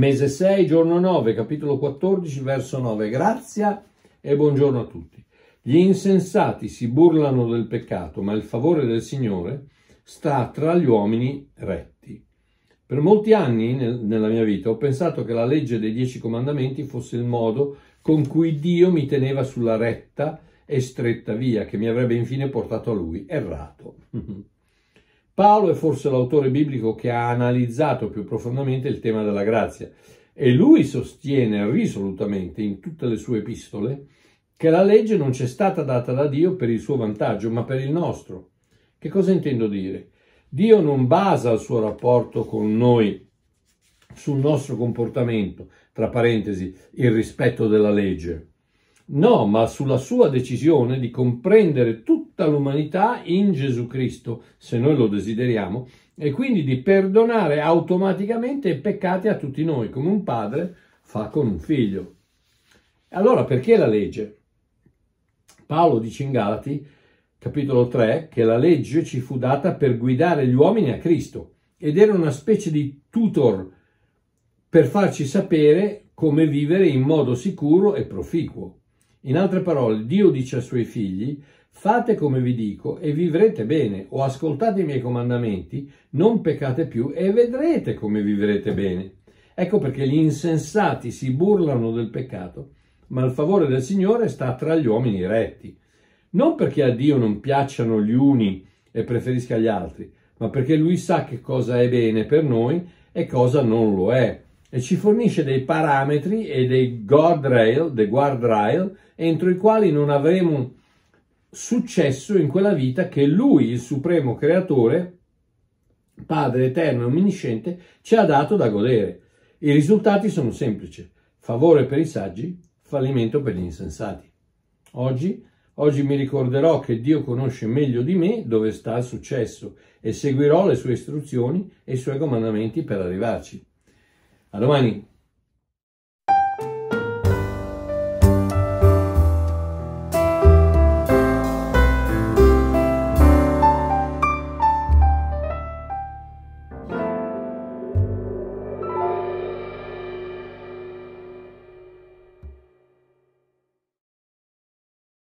mese 6, giorno 9, capitolo 14, verso 9. Grazia e buongiorno a tutti. Gli insensati si burlano del peccato, ma il favore del Signore sta tra gli uomini retti. Per molti anni nel, nella mia vita ho pensato che la legge dei dieci comandamenti fosse il modo con cui Dio mi teneva sulla retta e stretta via che mi avrebbe infine portato a Lui. Errato. Paolo è forse l'autore biblico che ha analizzato più profondamente il tema della grazia e lui sostiene risolutamente in tutte le sue epistole che la legge non c'è stata data da Dio per il suo vantaggio, ma per il nostro. Che cosa intendo dire? Dio non basa il suo rapporto con noi sul nostro comportamento, tra parentesi, il rispetto della legge. No, ma sulla sua decisione di comprendere tutta l'umanità in Gesù Cristo, se noi lo desideriamo, e quindi di perdonare automaticamente i peccati a tutti noi, come un padre fa con un figlio. Allora perché la legge? Paolo dice in Galati, capitolo 3, che la legge ci fu data per guidare gli uomini a Cristo ed era una specie di tutor per farci sapere come vivere in modo sicuro e proficuo. In altre parole, Dio dice ai suoi figli, fate come vi dico e vivrete bene, o ascoltate i miei comandamenti, non peccate più e vedrete come vivrete bene. Ecco perché gli insensati si burlano del peccato, ma il favore del Signore sta tra gli uomini retti. Non perché a Dio non piacciono gli uni e preferisca gli altri, ma perché Lui sa che cosa è bene per noi e cosa non lo è e ci fornisce dei parametri e dei guardrail, dei guardrail entro i quali non avremo successo in quella vita che Lui, il supremo creatore, Padre eterno e omnisciente, ci ha dato da godere. I risultati sono semplici: favore per i saggi, fallimento per gli insensati. Oggi, oggi mi ricorderò che Dio conosce meglio di me dove sta il successo e seguirò le sue istruzioni e i suoi comandamenti per arrivarci. A domani.